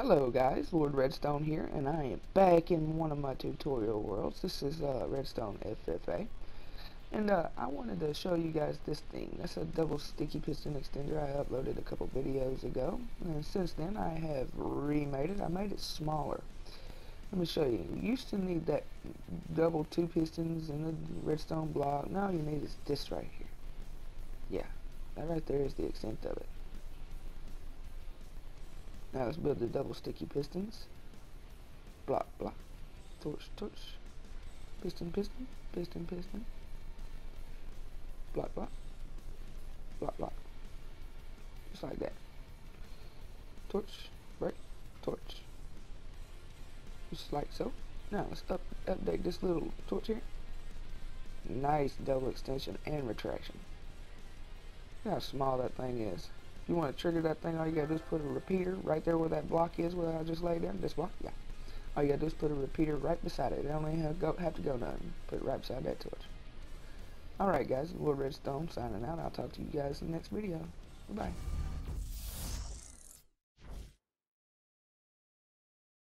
Hello guys, Lord Redstone here, and I am back in one of my tutorial worlds. This is uh, Redstone FFA, and uh, I wanted to show you guys this thing. That's a double sticky piston extender I uploaded a couple videos ago, and since then I have remade it. I made it smaller. Let me show you. You used to need that double two pistons in the redstone block. Now you need is this right here. Yeah, that right there is the extent of it. Now let's build the double sticky pistons. Block, block, torch, torch, piston, piston, piston, piston, block, block, block, block. Just like that. Torch, break, torch. Just like so. Now let's up, update this little torch here. Nice double extension and retraction. Look how small that thing is you want to trigger that thing, all you gotta do is put a repeater right there where that block is, where I just laid down. This block, yeah. All you gotta do is put a repeater right beside it. It don't even have, go, have to go nothing. Put it right beside that torch. Alright guys, Lord Redstone signing out. I'll talk to you guys in the next video. Bye-bye.